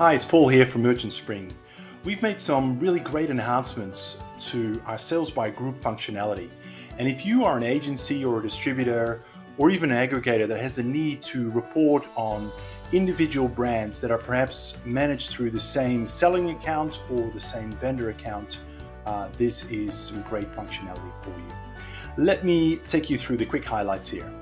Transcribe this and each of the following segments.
Hi, it's Paul here from Merchant Spring. We've made some really great enhancements to our sales by group functionality. And if you are an agency or a distributor or even an aggregator that has a need to report on individual brands that are perhaps managed through the same selling account or the same vendor account, uh, this is some great functionality for you. Let me take you through the quick highlights here.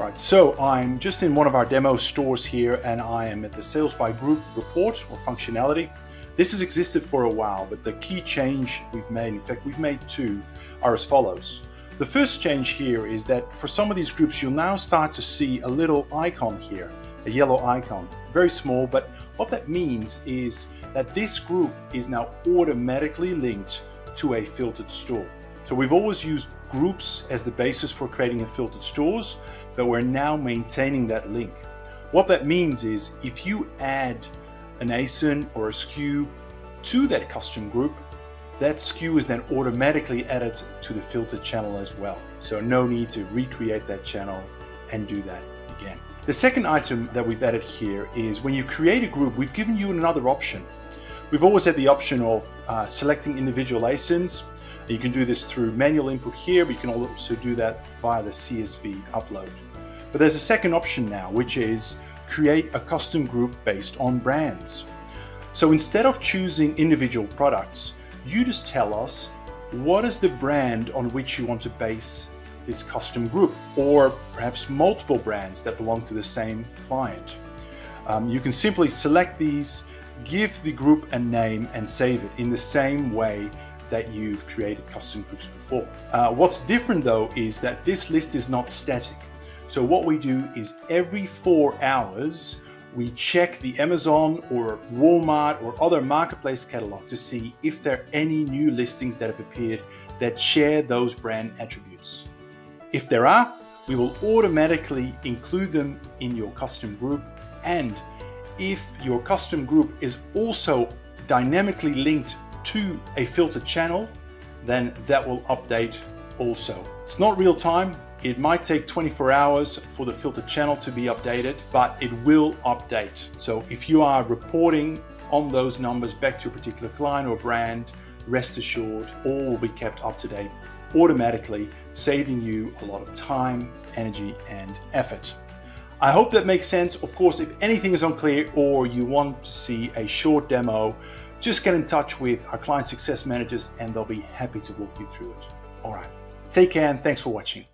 Right, so I'm just in one of our demo stores here and I am at the sales by group report or functionality. This has existed for a while, but the key change we've made, in fact, we've made two, are as follows. The first change here is that for some of these groups, you'll now start to see a little icon here, a yellow icon, very small, but what that means is that this group is now automatically linked to a filtered store. So we've always used groups as the basis for creating a filtered stores, but we're now maintaining that link. What that means is if you add an ASIN or a SKU to that custom group, that SKU is then automatically added to the filter channel as well. So no need to recreate that channel and do that again. The second item that we've added here is when you create a group, we've given you another option. We've always had the option of uh, selecting individual ASINs you can do this through manual input here, but you can also do that via the CSV upload. But there's a second option now, which is create a custom group based on brands. So instead of choosing individual products, you just tell us what is the brand on which you want to base this custom group, or perhaps multiple brands that belong to the same client. Um, you can simply select these, give the group a name and save it in the same way that you've created custom groups before. Uh, what's different though is that this list is not static. So what we do is every four hours, we check the Amazon or Walmart or other marketplace catalog to see if there are any new listings that have appeared that share those brand attributes. If there are, we will automatically include them in your custom group. And if your custom group is also dynamically linked to a filtered channel, then that will update also. It's not real time. It might take 24 hours for the filtered channel to be updated, but it will update. So if you are reporting on those numbers back to a particular client or brand, rest assured, all will be kept up to date automatically, saving you a lot of time, energy, and effort. I hope that makes sense. Of course, if anything is unclear or you want to see a short demo, just get in touch with our client success managers and they'll be happy to walk you through it. All right. Take care and thanks for watching.